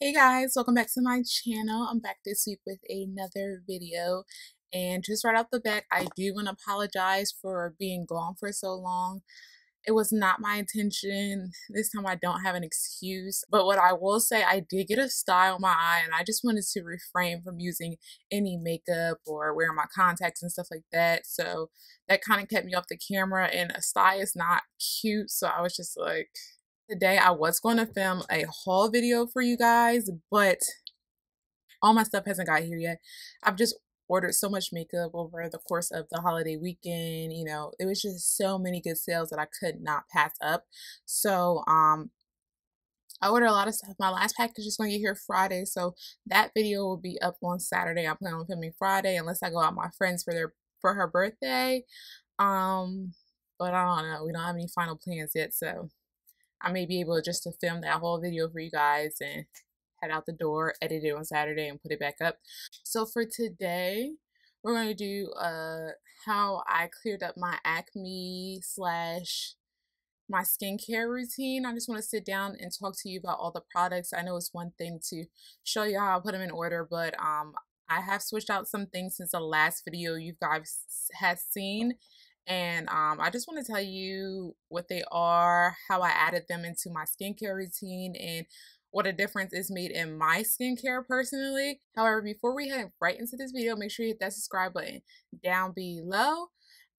Hey guys, welcome back to my channel. I'm back this week with another video. And just right off the bat, I do want to apologize for being gone for so long. It was not my intention. This time I don't have an excuse. But what I will say, I did get a sty on my eye and I just wanted to refrain from using any makeup or wearing my contacts and stuff like that. So that kind of kept me off the camera and a sty is not cute. So I was just like, Today I was going to film a haul video for you guys, but all my stuff hasn't got here yet. I've just ordered so much makeup over the course of the holiday weekend. You know, it was just so many good sales that I could not pass up. So, um, I ordered a lot of stuff. My last package is going to get here Friday, so that video will be up on Saturday. I plan on filming Friday unless I go out with my friends for their for her birthday. Um, but I don't know. We don't have any final plans yet, so I may be able just to film that whole video for you guys and head out the door, edit it on Saturday, and put it back up. So for today, we're going to do uh, how I cleared up my acne slash my skincare routine. I just want to sit down and talk to you about all the products. I know it's one thing to show you how I put them in order, but um, I have switched out some things since the last video you guys had seen and um, I just want to tell you what they are, how I added them into my skincare routine, and what a difference is made in my skincare personally. However, before we head right into this video, make sure you hit that subscribe button down below.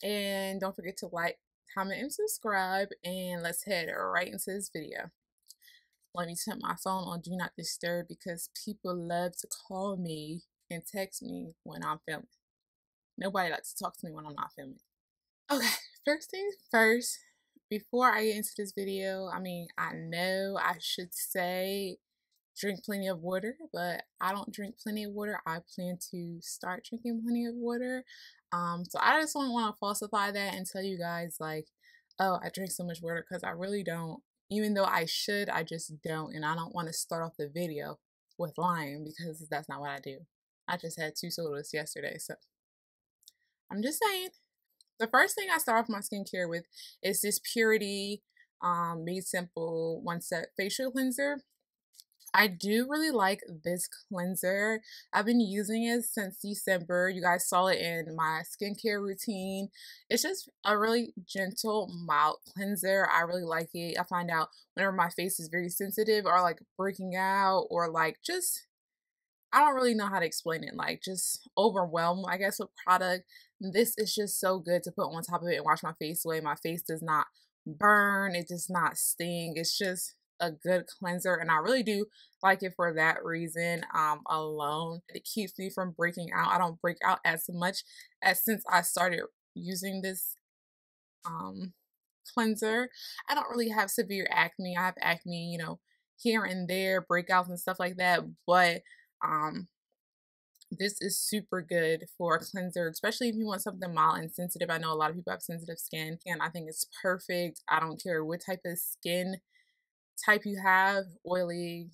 And don't forget to like, comment, and subscribe. And let's head right into this video. Let me turn my phone on Do Not Disturb because people love to call me and text me when I'm filming. Nobody likes to talk to me when I'm not filming. Okay, first things first, before I get into this video, I mean, I know I should say drink plenty of water, but I don't drink plenty of water. I plan to start drinking plenty of water. Um, so I just don't want to falsify that and tell you guys like, oh, I drink so much water because I really don't. Even though I should, I just don't, and I don't want to start off the video with lying because that's not what I do. I just had two sodas yesterday, so I'm just saying the first thing I start off my skincare with is this Purity um, Made Simple One Step Facial Cleanser. I do really like this cleanser. I've been using it since December. You guys saw it in my skincare routine. It's just a really gentle, mild cleanser. I really like it. I find out whenever my face is very sensitive or like breaking out or like just I don't really know how to explain it. Like just overwhelmed, I guess, with product. This is just so good to put on top of it and wash my face away. My face does not burn. It does not sting. It's just a good cleanser and I really do like it for that reason um alone. It keeps me from breaking out. I don't break out as much as since I started using this um cleanser. I don't really have severe acne. I have acne, you know, here and there, breakouts and stuff like that, but um, this is super good for a cleanser, especially if you want something mild and sensitive. I know a lot of people have sensitive skin, and I think it's perfect. I don't care what type of skin type you have oily,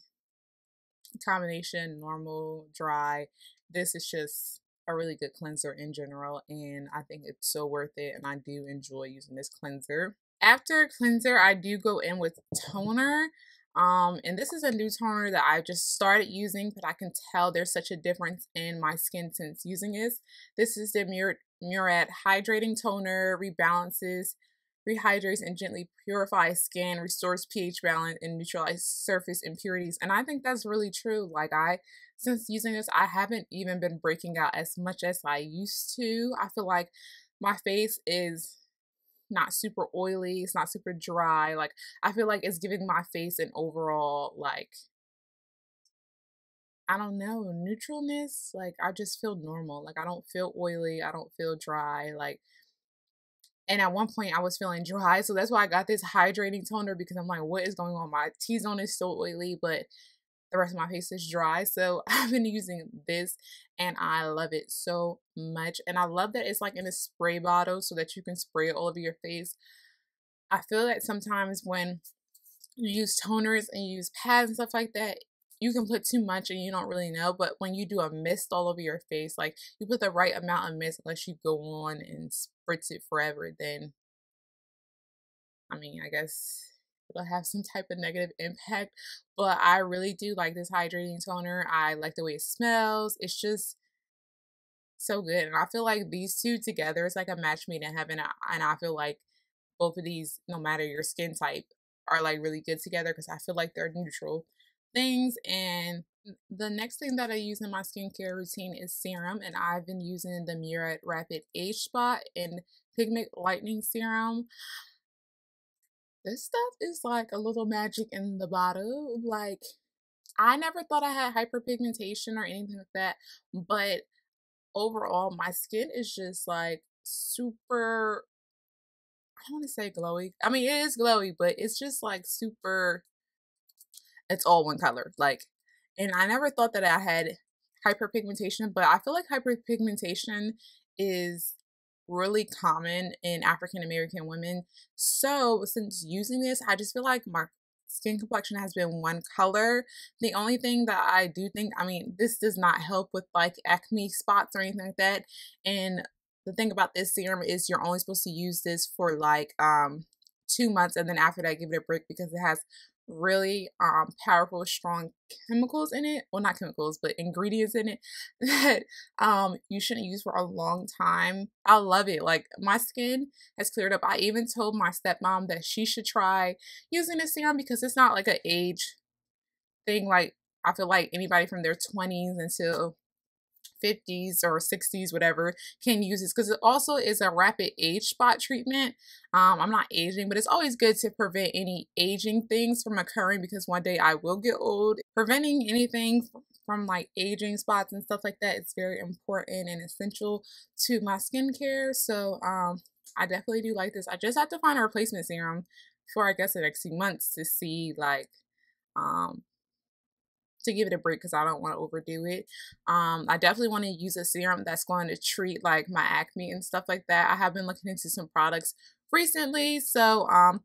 combination, normal, dry. This is just a really good cleanser in general, and I think it's so worth it. And I do enjoy using this cleanser. After cleanser, I do go in with toner. Um, and this is a new toner that I just started using, but I can tell there's such a difference in my skin since using this. This is the Murad, Murad Hydrating Toner, rebalances, rehydrates, and gently purifies skin, restores pH balance, and neutralizes surface impurities. And I think that's really true. Like I, since using this, I haven't even been breaking out as much as I used to. I feel like my face is not super oily, it's not super dry. Like I feel like it's giving my face an overall like I don't know, neutralness. Like I just feel normal. Like I don't feel oily, I don't feel dry. Like and at one point I was feeling dry, so that's why I got this hydrating toner because I'm like, what is going on? My T zone is so oily, but the rest of my face is dry. So I've been using this and I love it so much. And I love that it's like in a spray bottle so that you can spray it all over your face. I feel that sometimes when you use toners and you use pads and stuff like that, you can put too much and you don't really know. But when you do a mist all over your face, like you put the right amount of mist, unless you go on and spritz it forever, then I mean, I guess it'll have some type of negative impact. But I really do like this hydrating toner. I like the way it smells. It's just so good. And I feel like these two together is like a match made in heaven. And I feel like both of these, no matter your skin type, are like really good together because I feel like they're neutral things. And the next thing that I use in my skincare routine is serum. And I've been using the Murad Rapid Age Spot and Pigment Lightening Serum. This stuff is like a little magic in the bottle. Like, I never thought I had hyperpigmentation or anything like that, but overall, my skin is just like super. I don't want to say glowy. I mean, it is glowy, but it's just like super. It's all one color. Like, and I never thought that I had hyperpigmentation, but I feel like hyperpigmentation is really common in African American women. So, since using this, I just feel like my skin complexion has been one color. The only thing that I do think, I mean, this does not help with like acne spots or anything like that. And the thing about this serum is you're only supposed to use this for like um two months and then after that give it a break because it has really um powerful strong chemicals in it. Well not chemicals but ingredients in it that um you shouldn't use for a long time. I love it like my skin has cleared up. I even told my stepmom that she should try using this serum because it's not like an age thing like i feel like anybody from their 20s until 50s or 60s, whatever, can use this because it also is a rapid age spot treatment. Um, I'm not aging, but it's always good to prevent any aging things from occurring because one day I will get old. Preventing anything from like aging spots and stuff like that is very important and essential to my skincare. So um, I definitely do like this. I just have to find a replacement serum for I guess the next few months to see like um to give it a break because I don't want to overdo it. Um, I definitely want to use a serum that's going to treat like my acne and stuff like that. I have been looking into some products recently, so um,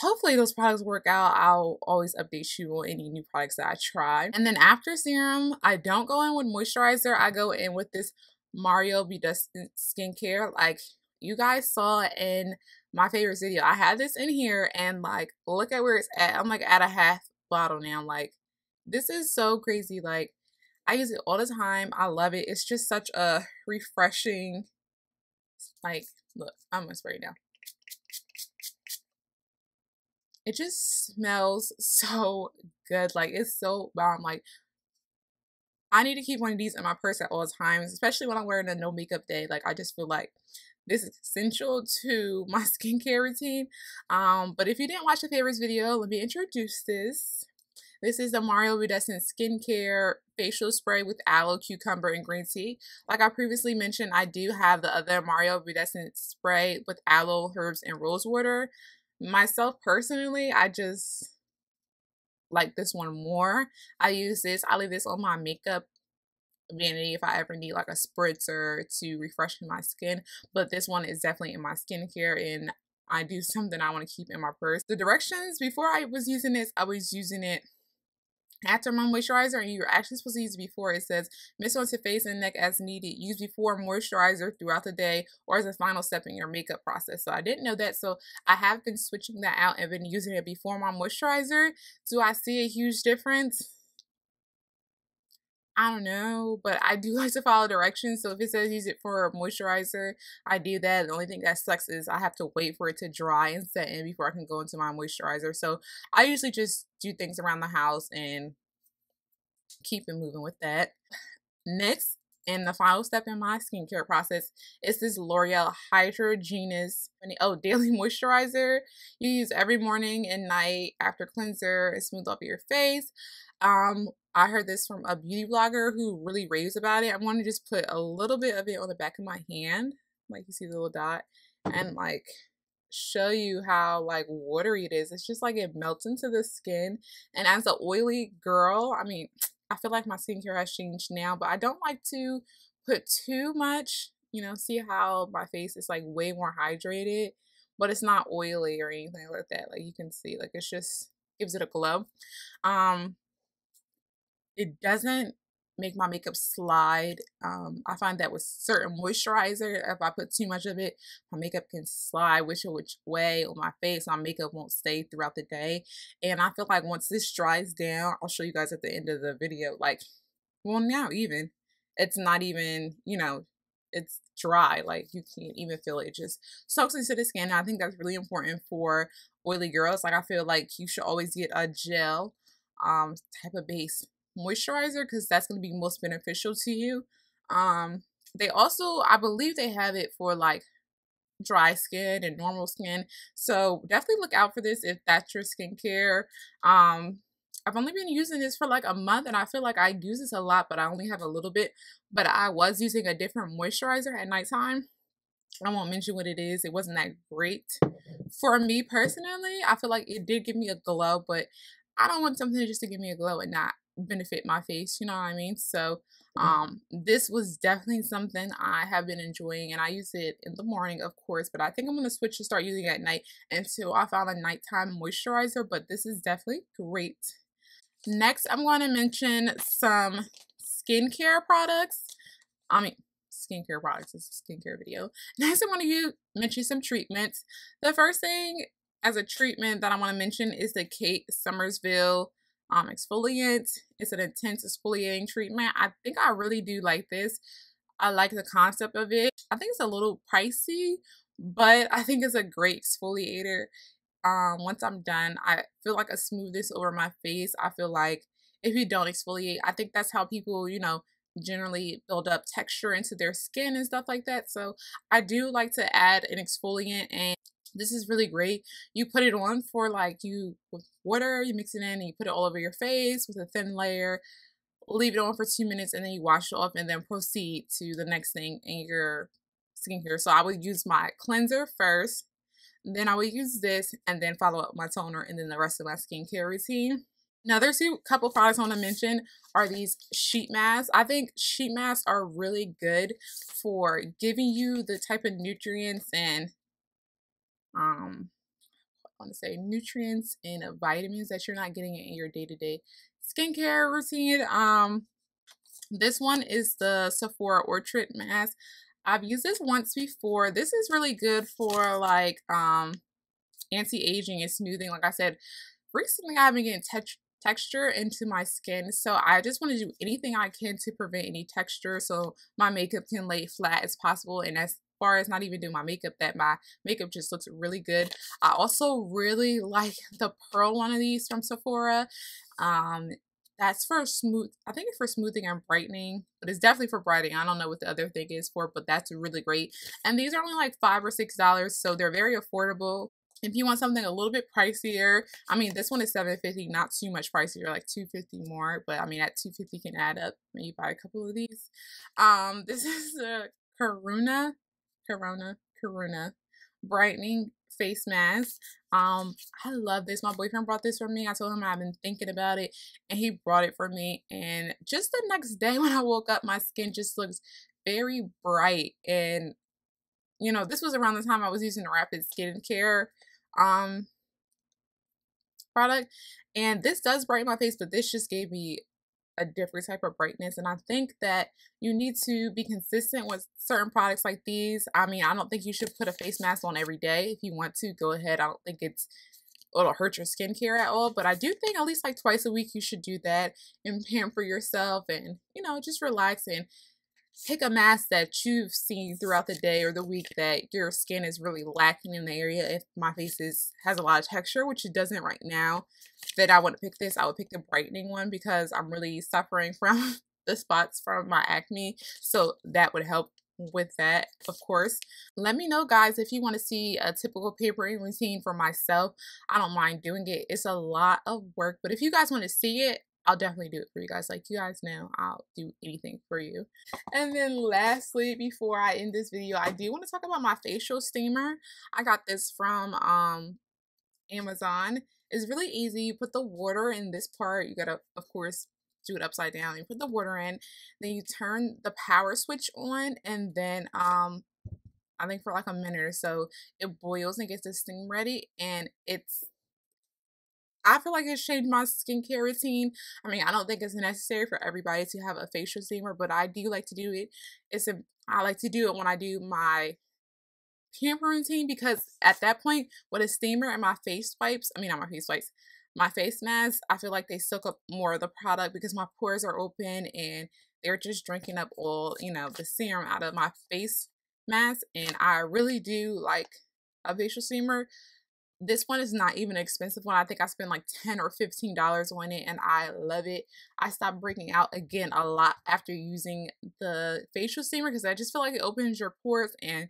hopefully those products work out. I'll always update you on any new products that I try. And then after serum, I don't go in with moisturizer. I go in with this Mario Badescu skincare. Like you guys saw in my favorite video, I had this in here and like look at where it's at. I'm like at a half bottle now. Like this is so crazy. Like, I use it all the time. I love it. It's just such a refreshing, like, look, I'm gonna spray it now. It just smells so good. Like, it's so bomb. Like, I need to keep one of these in my purse at all times, especially when I'm wearing a no makeup day. Like, I just feel like this is essential to my skincare routine. Um, but if you didn't watch the favorites video, let me introduce this. This is the Mario Badescu Skincare Facial Spray with Aloe, Cucumber, and Green Tea. Like I previously mentioned, I do have the other Mario Badescu Spray with Aloe, Herbs, and Rose Water. Myself personally, I just like this one more. I use this, I leave this on my makeup vanity if I ever need like a spritzer to refresh my skin. But this one is definitely in my skincare and I do something I want to keep in my purse. The directions before I was using this, I was using it after my moisturizer, and you're actually supposed to use it before, it says mist onto face and neck as needed. Use before moisturizer throughout the day or as a final step in your makeup process. So I didn't know that. So I have been switching that out and been using it before my moisturizer. Do I see a huge difference? I don't know, but I do like to follow directions. So if it says use it for a moisturizer, I do that. The only thing that sucks is I have to wait for it to dry and set in before I can go into my moisturizer. So I usually just do things around the house and keep it moving with that. Next, and the final step in my skincare process is this L'Oreal Hydragenius oh daily moisturizer you use every morning and night after cleanser and smooth up your face. Um, I heard this from a beauty blogger who really raves about it. I want to just put a little bit of it on the back of my hand, like you see the little dot, and like show you how like watery it is. It's just like it melts into the skin. And as an oily girl, I mean, I feel like my skincare has changed now, but I don't like to put too much, you know, see how my face is like way more hydrated, but it's not oily or anything like that. Like you can see, like it's just gives it a glow. Um, it doesn't make my makeup slide. Um, I find that with certain moisturizer, if I put too much of it, my makeup can slide which which way on my face. My makeup won't stay throughout the day. And I feel like once this dries down, I'll show you guys at the end of the video, like, well, now even, it's not even, you know, it's dry. Like you can't even feel it. it just soaks into the skin. And I think that's really important for oily girls. Like I feel like you should always get a gel um type of base moisturizer because that's going to be most beneficial to you. Um they also I believe they have it for like dry skin and normal skin. So definitely look out for this if that's your skincare. Um I've only been using this for like a month and I feel like I use this a lot, but I only have a little bit. But I was using a different moisturizer at nighttime. I won't mention what it is. It wasn't that great. For me personally, I feel like it did give me a glow, but I don't want something just to give me a glow and not benefit my face, you know what I mean? So um this was definitely something I have been enjoying and I use it in the morning of course, but I think I'm going to switch to start using it at night until I found a nighttime moisturizer, but this is definitely great. Next, I'm going to mention some skincare products. I mean, skincare products. It's a skincare video. Next, I want to mention some treatments. The first thing as a treatment that I want to mention is the Kate Somersville um, exfoliant. It's an intense exfoliating treatment. I think I really do like this. I like the concept of it. I think it's a little pricey, but I think it's a great exfoliator. Um, once I'm done, I feel like a smoothness over my face. I feel like if you don't exfoliate, I think that's how people, you know, generally build up texture into their skin and stuff like that. So I do like to add an exfoliant and this is really great. You put it on for like you with water, you mix it in and you put it all over your face with a thin layer. Leave it on for two minutes and then you wash it off and then proceed to the next thing in your skincare. So I would use my cleanser first, then I would use this and then follow up my toner and then the rest of my skincare routine. Now, there's a couple products I want to mention are these sheet masks. I think sheet masks are really good for giving you the type of nutrients and want to say nutrients and vitamins that you're not getting in your day-to-day skincare routine. Um this one is the Sephora Orchid mask. I've used this once before. This is really good for like um anti-aging and smoothing. Like I said, recently I've been getting texture into my skin. So I just want to do anything I can to prevent any texture so my makeup can lay flat as possible. And as far as not even doing my makeup, that my makeup just looks really good. I also really like the pearl one of these from Sephora. Um, that's for smooth, I think it's for smoothing and brightening, but it's definitely for brightening. I don't know what the other thing is for, but that's really great. And these are only like five or six dollars, so they're very affordable. If you want something a little bit pricier, I mean, this one is 750 not too much pricier, like 250 more, but I mean, at 250 can add up. Maybe buy a couple of these. Um, this is a Karuna, Corona, Corona brightening face mask. Um, I love this. My boyfriend brought this for me. I told him I've been thinking about it, and he brought it for me. And just the next day when I woke up, my skin just looks very bright and you know, this was around the time I was using the Rapid Skincare um product and this does brighten my face but this just gave me a different type of brightness and I think that you need to be consistent with certain products like these. I mean, I don't think you should put a face mask on every day. If you want to, go ahead. I don't think it's it'll hurt your skincare at all, but I do think at least like twice a week you should do that and pamper yourself and, you know, just relax and pick a mask that you've seen throughout the day or the week that your skin is really lacking in the area. If my face is has a lot of texture, which it doesn't right now, then I wouldn't pick this. I would pick the brightening one because I'm really suffering from the spots from my acne. So that would help with that, of course. Let me know, guys, if you want to see a typical pampering routine for myself. I don't mind doing it. It's a lot of work, but if you guys want to see it, I'll definitely do it for you guys. Like you guys know, I'll do anything for you. And then lastly, before I end this video, I do want to talk about my facial steamer. I got this from um Amazon. It's really easy. You put the water in this part. You gotta, of course, do it upside down. You put the water in, then you turn the power switch on, and then um I think for like a minute or so, it boils and gets the steam ready, and it's I feel like it's changed my skincare routine. I mean, I don't think it's necessary for everybody to have a facial steamer, but I do like to do it. It's a I like to do it when I do my camper routine because at that point with a steamer and my face wipes, I mean not my face wipes, my face masks, I feel like they soak up more of the product because my pores are open and they're just drinking up all, you know, the serum out of my face mask. And I really do like a facial steamer. This one is not even an expensive one. I think I spent like 10 or $15 on it and I love it. I stopped breaking out again a lot after using the facial steamer because I just feel like it opens your pores and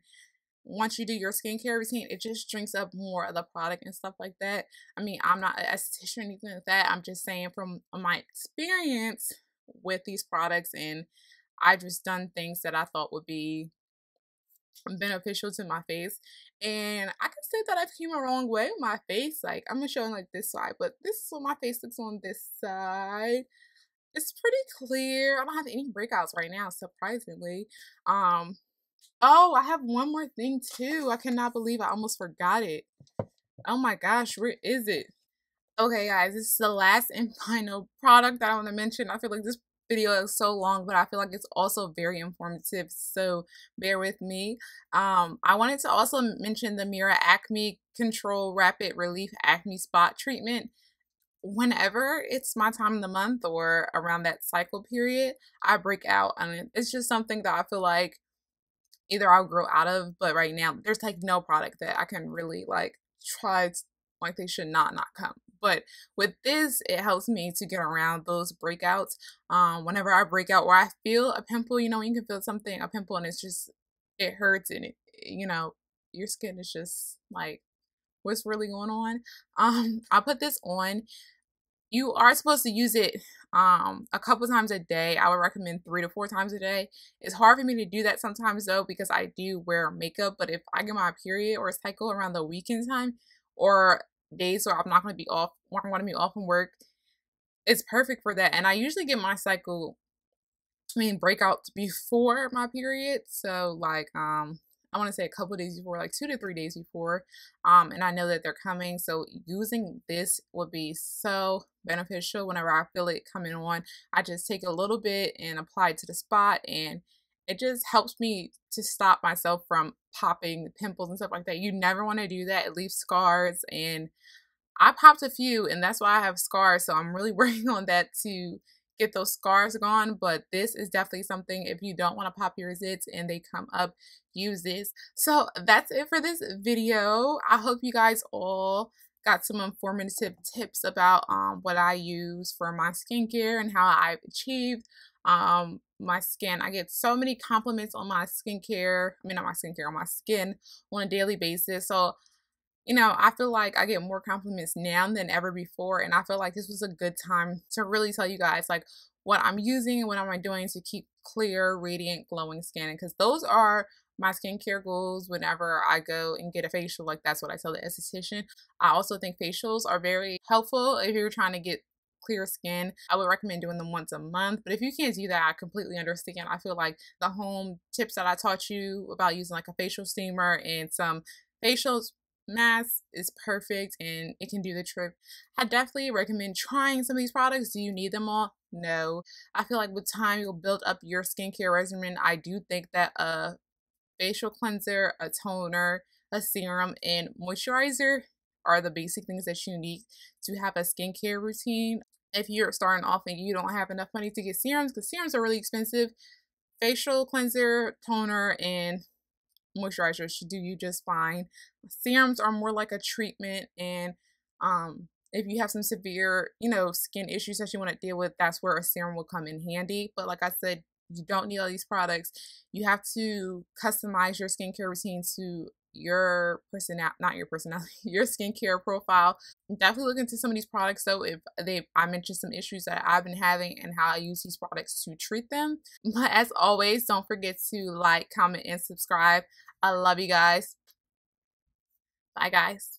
once you do your skincare routine, it just drinks up more of the product and stuff like that. I mean, I'm not an esthetician or anything like that. I'm just saying from my experience with these products, and I just done things that I thought would be beneficial to my face. And I can say that I've came a wrong way my face. Like I'm gonna show like this side, but this is what my face looks on this side. It's pretty clear. I don't have any breakouts right now, surprisingly. Um, Oh, I have one more thing too. I cannot believe I almost forgot it. Oh my gosh, where is it? Okay, guys, this is the last and final product that I want to mention. I feel like this video is so long, but I feel like it's also very informative, so bear with me. Um, I wanted to also mention the Murad Acne Control Rapid Relief Acne Spot Treatment. Whenever it's my time in the month or around that cycle period, I break out, and it's just something that I feel like either I'll grow out of, but right now there's like no product that I can really like try to, like they should not not come. But with this, it helps me to get around those breakouts. Um, whenever I break out where I feel a pimple, you know, you can feel something, a pimple, and it's just it hurts and it, you know, your skin is just like what's really going on. Um, I put this on you are supposed to use it um a couple times a day i would recommend three to four times a day it's hard for me to do that sometimes though because i do wear makeup but if i get my period or cycle around the weekend time or days where i'm not going to be off i'm going to be off from work it's perfect for that and i usually get my cycle i mean breakouts before my period so like um I want to say a couple days before, like two to three days before. Um, and I know that they're coming. So using this would be so beneficial whenever I feel it coming on. I just take a little bit and apply it to the spot and it just helps me to stop myself from popping pimples and stuff like that. You never want to do that. It leaves scars and I popped a few and that's why I have scars. So I'm really working on that to get those scars gone. But this is definitely something if you don't want to pop your zits and they come up, use this. So that's it for this video. I hope you guys all got some informative tips about um, what I use for my skincare and how I've achieved um, my skin. I get so many compliments on my skincare. I mean, not my skincare, on my skin on a daily basis. So you know, I feel like I get more compliments now than ever before. And I feel like this was a good time to really tell you guys like what I'm using and what am I doing to keep clear, radiant, glowing skin. Because those are my skincare goals whenever I go and get a facial. Like that's what I tell the esthetician. I also think facials are very helpful if you're trying to get clear skin. I would recommend doing them once a month. But if you can't do that, I completely understand. I feel like the home tips that I taught you about using like a facial steamer and some facials mask is perfect and it can do the trick. I definitely recommend trying some of these products. Do you need them all? No. I feel like with time you'll build up your skincare regimen. I do think that a facial cleanser, a toner, a serum, and moisturizer are the basic things that you need to have a skincare routine. If you're starting off and you don't have enough money to get serums, because serums are really expensive, facial cleanser, toner, and moisturizer should do you just fine. Serums are more like a treatment and um if you have some severe, you know, skin issues that you want to deal with, that's where a serum will come in handy. But like I said, you don't need all these products. You have to customize your skincare routine to your person not your personality your skincare profile definitely look into some of these products though if they i mentioned some issues that i've been having and how i use these products to treat them. But as always don't forget to like comment and subscribe. I love you guys. Bye guys